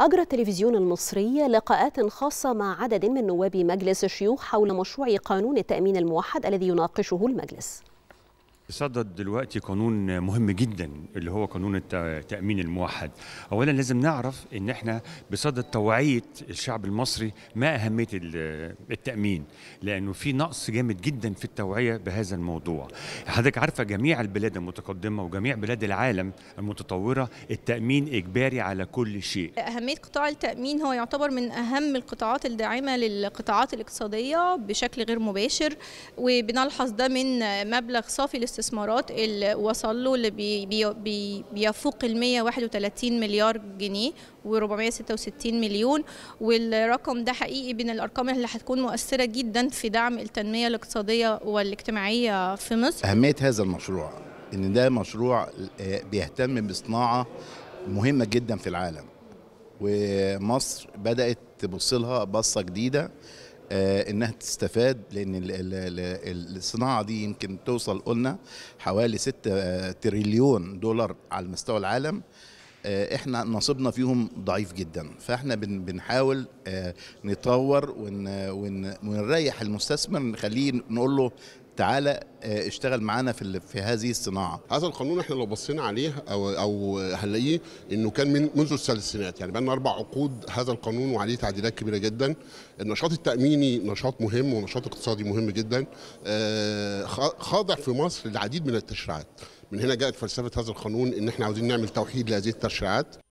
أجرى التلفزيون المصري لقاءات خاصة مع عدد من نواب مجلس الشيوخ حول مشروع قانون التأمين الموحد الذي يناقشه المجلس. صدد دلوقتي قانون مهم جدا اللي هو قانون التأمين الموحد. أولا لازم نعرف إن إحنا بصدد توعية الشعب المصري ما أهمية التأمين لأنه في نقص جامد جدا في التوعية بهذا الموضوع. حضرتك عارفة جميع البلاد المتقدمة وجميع بلاد العالم المتطورة التأمين إجباري على كل شيء. أهمية قطاع التأمين هو يعتبر من أهم القطاعات الداعمة للقطاعات الاقتصادية بشكل غير مباشر وبنلحظ ده من مبلغ صافي الاستثمارات اللي وصل له اللي بي بي بيفوق ال 131 مليار جنيه و466 مليون. والرقم ده حقيقي من الأرقام اللي هتكون مؤثرة جدا في دعم التنمية الاقتصادية والاجتماعية في مصر. أهمية هذا المشروع إن ده مشروع بيهتم بصناعة مهمة جدا في العالم. ومصر بدأت تبص لها بصة جديدة. إنها تستفاد لأن الصناعة دي يمكن توصل قلنا حوالي 6 تريليون دولار على مستوى العالم. إحنا نصيبنا فيهم ضعيف جدا. فإحنا بنحاول نطور ونريح المستثمر نخليه نقول له تعالى اشتغل معانا في في هذه الصناعة. هذا القانون إحنا لو بصينا عليه أو أو هنلاقيه إنه كان من منذ الثلاثينات يعني بقى لنا أربع عقود هذا القانون وعليه تعديلات كبيرة جدا. النشاط التأميني نشاط مهم ونشاط اقتصادي مهم جدا. خاضع في مصر للعديد من التشريعات. من هنا جاءت فلسفة هذا القانون إن إحنا عاوزين نعمل توحيد لهذه التشريعات